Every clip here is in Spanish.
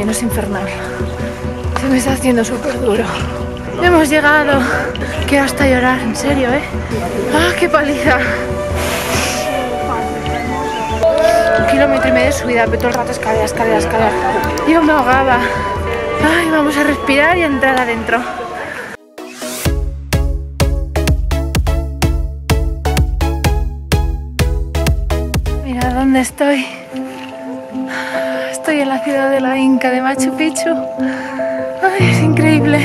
camino es infernal. Se me está haciendo súper duro. Hemos llegado. Quiero hasta llorar, en serio, ¿eh? ¡Ah, qué paliza! Un kilómetro y medio de subida, pero todo el rato escalera, escalera, escalera. Yo me ahogaba. Ay, vamos a respirar y a entrar adentro. Mira dónde estoy. Estoy en la ciudad de la Inca de Machu Picchu. Ay, es increíble.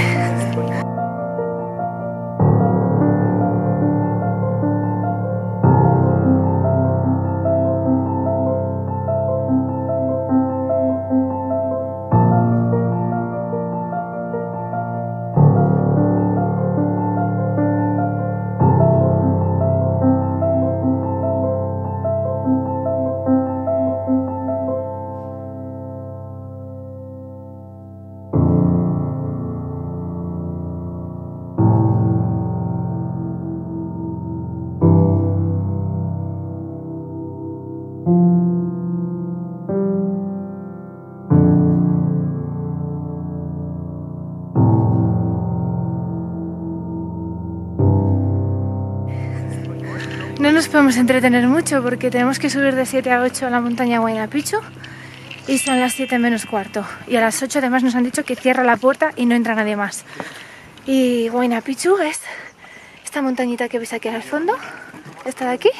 No nos podemos entretener mucho porque tenemos que subir de 7 a 8 a la montaña Huayna Picchu y son las 7 menos cuarto. Y a las 8 además nos han dicho que cierra la puerta y no entra nadie más. Y Huayna Picchu es esta montañita que veis aquí al fondo, esta de aquí,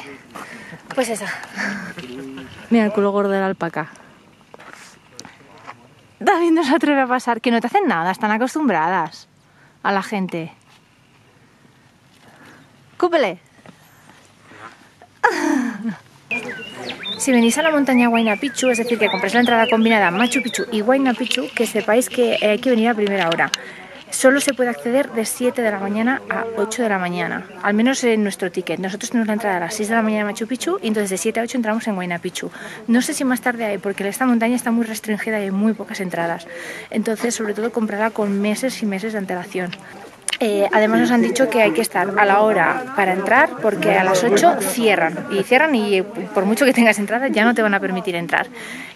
pues esa. Mira el culo gordo de la alpaca. David no se atreve a pasar, que no te hacen nada, están acostumbradas a la gente. Cúpele. Si venís a la montaña Huayna Picchu, es decir, que compréis la entrada combinada Machu Picchu y Huayna Picchu, que sepáis que hay que venir a primera hora. Solo se puede acceder de 7 de la mañana a 8 de la mañana, al menos en nuestro ticket. Nosotros tenemos la entrada a las 6 de la mañana en Machu Picchu y entonces de 7 a 8 entramos en Huayna Picchu. No sé si más tarde hay, porque esta montaña está muy restringida y hay muy pocas entradas. Entonces, sobre todo, comprarla con meses y meses de antelación. Eh, además nos han dicho que hay que estar a la hora para entrar porque a las 8 cierran y cierran y por mucho que tengas entrada ya no te van a permitir entrar.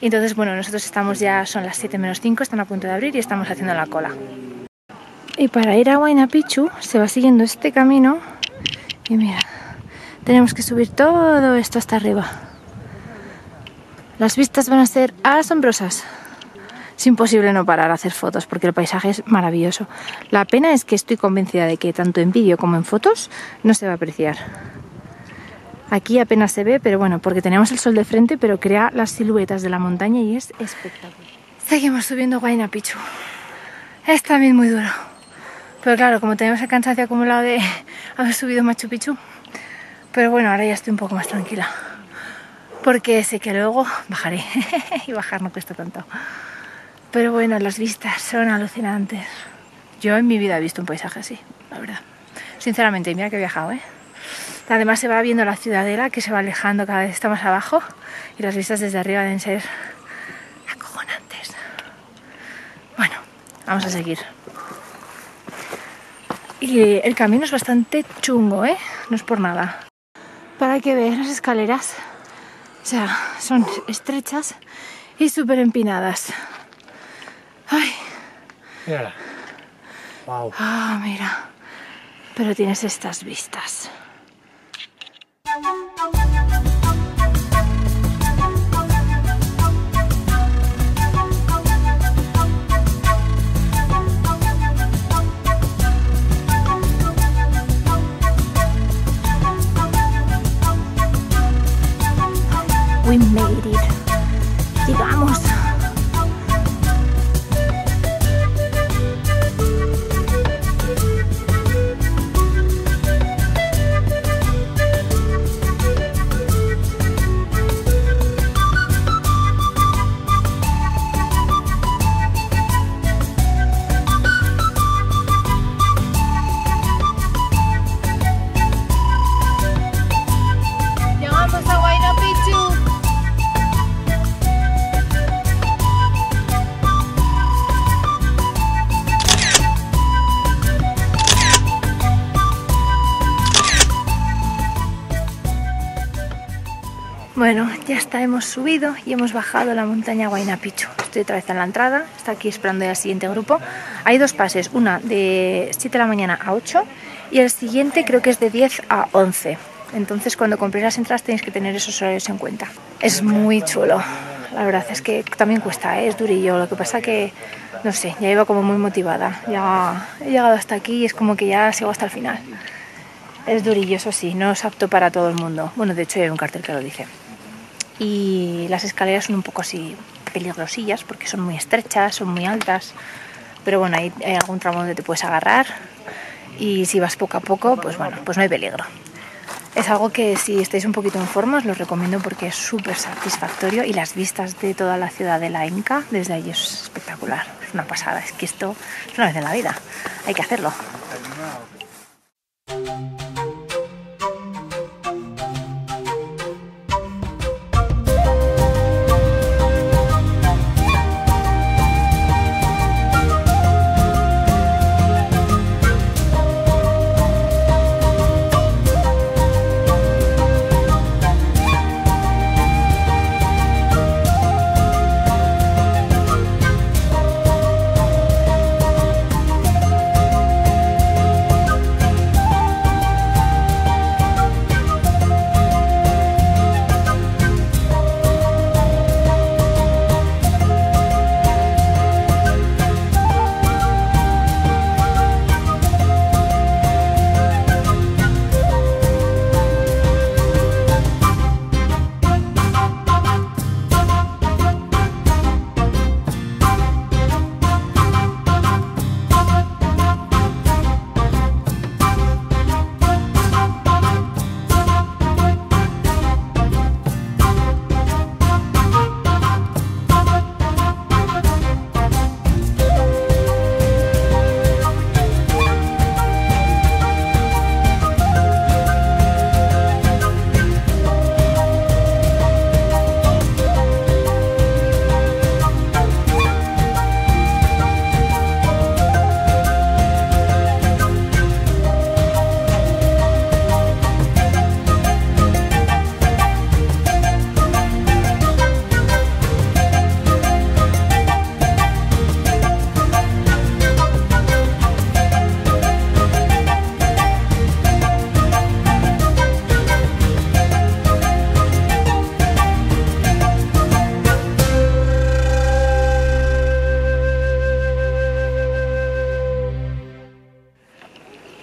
Entonces, bueno, nosotros estamos ya, son las 7 menos 5, están a punto de abrir y estamos haciendo la cola. Y para ir a Huayna Picchu se va siguiendo este camino y mira, tenemos que subir todo esto hasta arriba. Las vistas van a ser asombrosas. Es imposible no parar a hacer fotos porque el paisaje es maravilloso. La pena es que estoy convencida de que tanto en vídeo como en fotos no se va a apreciar. Aquí apenas se ve, pero bueno, porque tenemos el sol de frente, pero crea las siluetas de la montaña y es espectacular. Seguimos subiendo Huayna Picchu. Es también muy duro. Pero claro, como tenemos el cansancio acumulado de haber subido Machu Picchu, pero bueno, ahora ya estoy un poco más tranquila. Porque sé que luego bajaré y bajar no cuesta tanto. Pero bueno, las vistas son alucinantes. Yo en mi vida he visto un paisaje así, la verdad. Sinceramente, mira que he viajado, ¿eh? Además se va viendo la ciudadela que se va alejando cada vez está más abajo y las vistas desde arriba deben ser acojonantes. Bueno, vamos a seguir. Y el camino es bastante chungo, ¿eh? No es por nada. Para que veas las escaleras, o sea, son estrechas y súper empinadas. Ah, mira. Pero tienes estas vistas. Está, hemos subido y hemos bajado la montaña Huayna Picchu. Estoy otra vez en la entrada, está aquí esperando el siguiente grupo. Hay dos pases, una de 7 de la mañana a 8 y el siguiente creo que es de 10 a 11. Entonces cuando compréis las entradas tenéis que tener esos horarios en cuenta. Es muy chulo, la verdad es que también cuesta, ¿eh? es durillo. Lo que pasa que, no sé, ya iba como muy motivada. Ya he llegado hasta aquí y es como que ya sigo hasta el final. Es durillo, eso sí, no es apto para todo el mundo. Bueno, de hecho hay un cartel que lo dice. Y las escaleras son un poco así peligrosillas porque son muy estrechas, son muy altas. Pero bueno, hay, algún tramo donde te puedes agarrar y si vas poco a poco, pues bueno, pues no hay peligro. Es algo que si estáis un poquito en forma os lo recomiendo porque es súper satisfactorio y las vistas de toda la ciudad de la Inca desde ahí es espectacular. Es una pasada, es que esto es una vez en la vida, hay que hacerlo.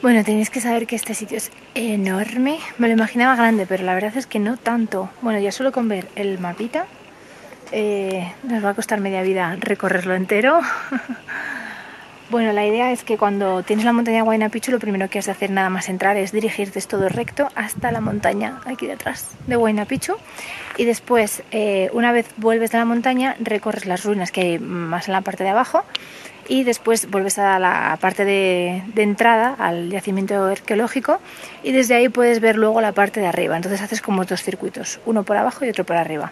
Bueno, tenéis que saber que este sitio es enorme. Me lo imaginaba grande, pero la verdad es que no tanto. Bueno, ya solo con ver el mapita eh, nos va a costar media vida recorrerlo entero. bueno, la idea es que cuando tienes la montaña Huayna Picchu, lo primero que has de hacer nada más entrar es dirigirte todo recto hasta la montaña aquí detrás de Huayna Picchu. Y después, eh, una vez vuelves de la montaña, recorres las ruinas que hay más en la parte de abajo y después vuelves a la parte de, entrada al yacimiento arqueológico y desde ahí puedes ver luego la parte de arriba. Entonces haces como dos circuitos, uno por abajo y otro por arriba.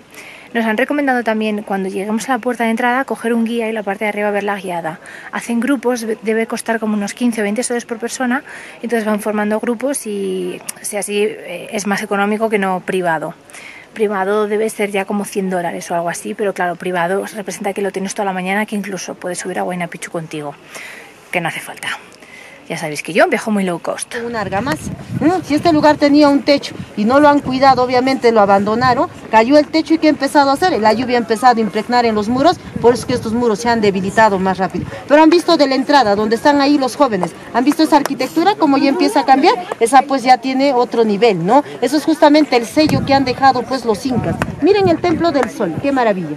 Nos han recomendado también cuando lleguemos a la puerta de entrada coger un guía y la parte de arriba verla guiada. Hacen grupos, debe costar como unos 15 o 20 soles por persona, entonces van formando grupos y o así eh, es más económico que no privado privado debe ser ya como 100 dólares o algo así, pero claro, privado representa que lo tienes toda la mañana, que incluso puedes subir a Huayna Picchu contigo, que no hace falta. Ya sabéis que yo viajo muy low cost. Una argamasa. Si este lugar tenía un techo y no lo han cuidado, obviamente lo abandonaron, cayó el techo y ¿qué ha empezado a hacer? La lluvia ha empezado a impregnar en los muros, por eso es que estos muros se han debilitado más rápido. Pero han visto de la entrada, donde están ahí los jóvenes, han visto esa arquitectura, como ya empieza a cambiar, esa pues ya tiene otro nivel, ¿no? Eso es justamente el sello que han dejado pues los incas. Miren el Templo del Sol, qué maravilla.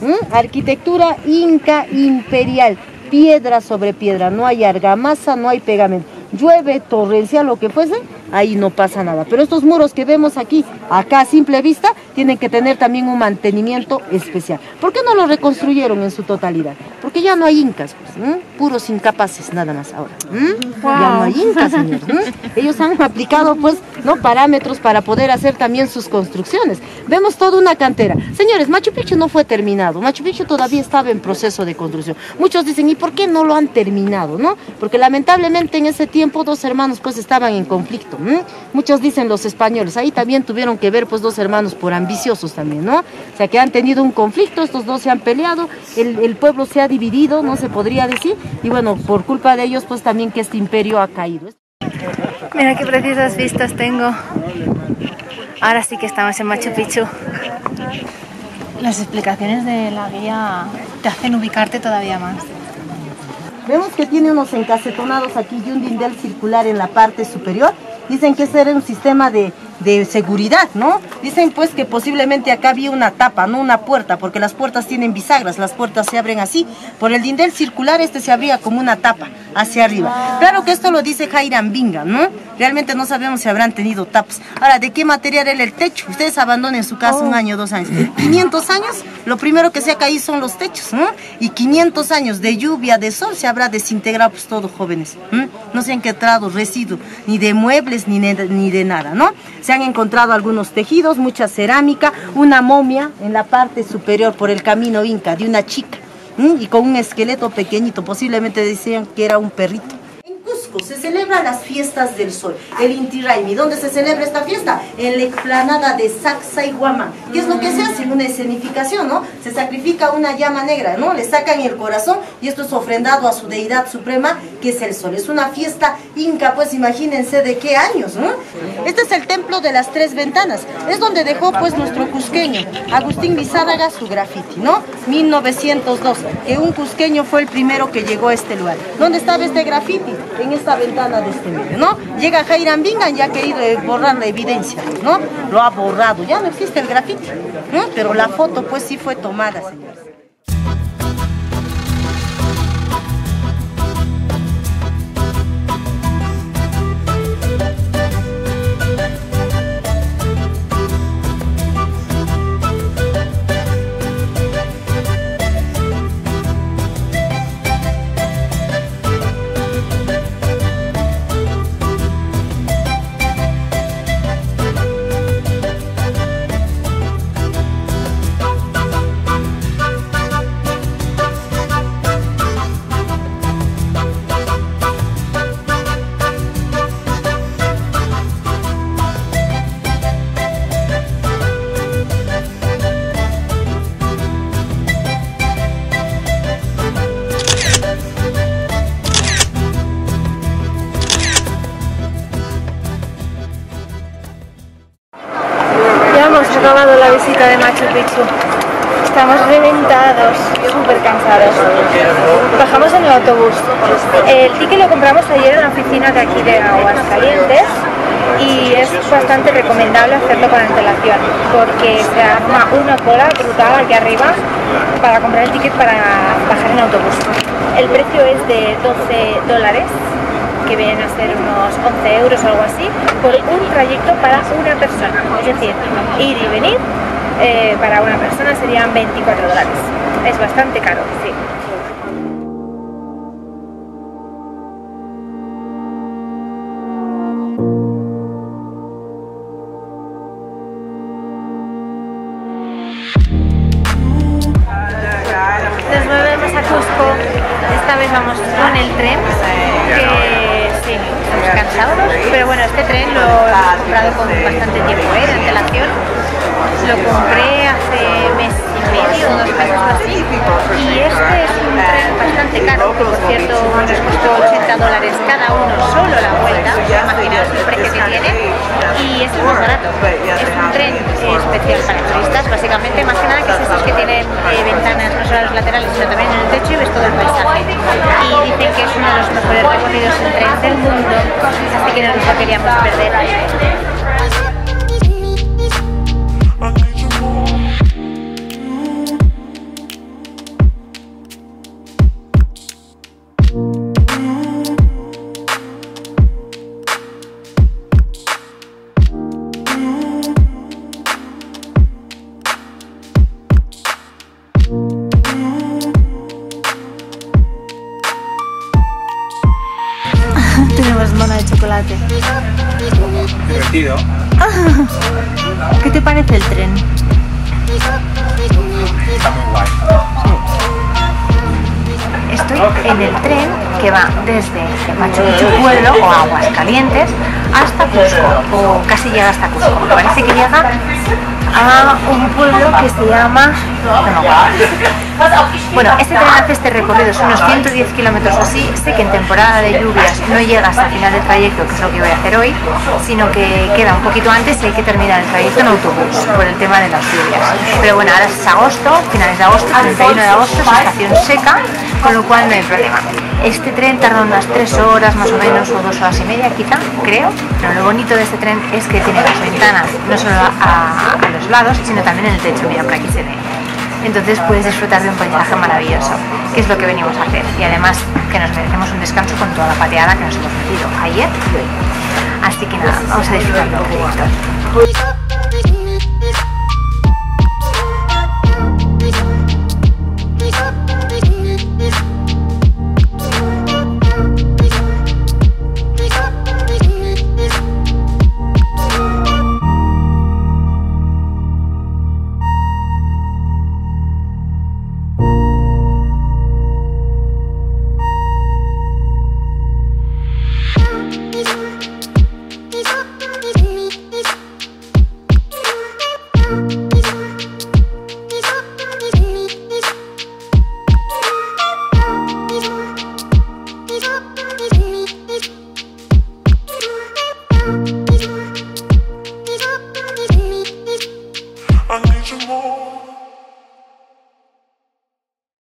¿Mm? Arquitectura inca imperial piedra sobre piedra, no hay argamasa, no hay pegamento. Llueve, torrencial, lo que fuese, ahí no pasa nada. Pero estos muros que vemos aquí, acá a simple vista, tienen que tener también un mantenimiento especial. ¿Por qué no lo reconstruyeron en su totalidad? Porque ya no hay incas, pues, puros incapaces nada más ahora. Ya no hay incas, señor. Ellos han aplicado pues ¿no? parámetros para poder hacer también sus construcciones. Vemos toda una cantera. Señores, Machu Picchu no fue terminado, Machu Picchu todavía estaba en proceso de construcción. Muchos dicen, ¿y por qué no lo han terminado? ¿no? Porque lamentablemente en ese tiempo dos hermanos pues estaban en conflicto. Muchos dicen los españoles, ahí también tuvieron que ver pues dos hermanos por ambiciosos también, ¿no? O sea que han tenido un conflicto, estos dos se han peleado, el, el pueblo se ha dividido, no se podría decir, y bueno, por culpa de ellos pues también que este imperio ha caído. Mira qué preciosas vistas tengo. Ahora sí que estamos en Machu Picchu. Las explicaciones de la guía te hacen ubicarte todavía más. Vemos que tiene unos encasetonados aquí y un dindel circular en la parte superior. Dicen que ese era un sistema de de seguridad, ¿no? Dicen pues que posiblemente acá había una tapa, no una puerta, porque las puertas tienen bisagras, las puertas se abren así. Por el dindel circular este se abría como una tapa hacia arriba. Claro que esto lo dice Jairam Binga, ¿no? Realmente no sabemos si habrán tenido tapas. Ahora, ¿de qué material era el techo? Ustedes abandonen su casa un año, dos años. 500 años, lo primero que se ha caído son los techos, ¿no? Y 500 años de lluvia, de sol, se habrá desintegrado pues todo, jóvenes. No se han quedado residuos, ni de muebles, ni ni de nada, ¿no? Se han encontrado algunos tejidos, mucha cerámica, una momia en la parte superior por el camino inca de una chica y con un esqueleto pequeñito, posiblemente decían que era un perrito se celebran las fiestas del sol, el Inti Raimi. ¿Dónde se celebra esta fiesta? En la explanada de Sacsayhuaman. ¿Qué es lo que se hace? Una escenificación, ¿no? Se sacrifica una llama negra, ¿no? Le sacan el corazón y esto es ofrendado a su deidad suprema, que es el sol. Es una fiesta inca, pues imagínense de qué años, ¿no? Este es el templo de las tres ventanas. Es donde dejó pues nuestro cusqueño, Agustín Lizárraga, su graffiti, ¿no? 1902, que un cusqueño fue el primero que llegó a este lugar. ¿Dónde estaba este graffiti? En ventana de este medio, ¿no? Llega Jairam Bingan y ha querido borrar la evidencia, ¿no? Lo ha borrado, ya no existe el grafiti, ¿no? Pero la foto pues sí fue tomada, señores. De Machu Picchu. Estamos reventados, súper cansados. Bajamos en el autobús. El ticket lo compramos ayer en la oficina de aquí de Aguascalientes y es bastante recomendable hacerlo con antelación porque se arma una cola brutal aquí arriba para comprar el ticket para bajar en autobús. El precio es de 12 dólares que vienen a ser unos 11 euros o algo así, por un trayecto para una persona. Es decir, ir y venir eh, para una persona serían 24 dólares. Es bastante caro, sí. Nos movemos a Cusco, esta vez vamos con el tren, que sí, estamos cansados, pero bueno, este tren lo hemos comprado con bastante tiempo ¿eh? de antelación lo compré hace mes y medio, dos meses así. Y este es un tren bastante caro, que por cierto nos costó 80 dólares cada uno solo la vuelta, imaginaos el precio que tiene. Y es el más barato. Es un tren especial para turistas, básicamente, más que nada que es esos que tienen eh, ventanas no solo a los laterales, sino también en el techo y ves todo el paisaje. Y dicen que es uno de los mejores recorridos en tren del mundo, así que no nos lo queríamos perder. Chocolate. Divertido. ¿Qué te parece el tren? Está muy guay. Estoy en el tren que va desde Machu Picchu Pueblo o Aguascalientes hasta Cusco, o casi llega hasta Cusco. Me parece que llega a un pueblo que se llama... Bueno, este tren hace este recorrido, es unos 110 kilómetros así. Sé que en temporada de lluvias no llega hasta el final del trayecto, que es lo que voy a hacer hoy, sino que queda un poquito antes y hay que terminar el trayecto en autobús por el tema de las lluvias. Pero bueno, ahora es agosto, finales de agosto, 31 de agosto, es estación seca, con lo cual no hay problema. Este tren tarda unas 3 horas más o menos, o 2 horas y media quizá, creo. Pero lo bonito de este tren es que tiene las ventanas no solo a, los lados, sino también en el techo, mira, por aquí se ve. Entonces puedes disfrutar de un paisaje maravilloso, que es lo que venimos a hacer. Y además que nos merecemos un descanso con toda la pateada que nos hemos metido ayer y hoy. Así que nada, vamos a disfrutar del trayecto.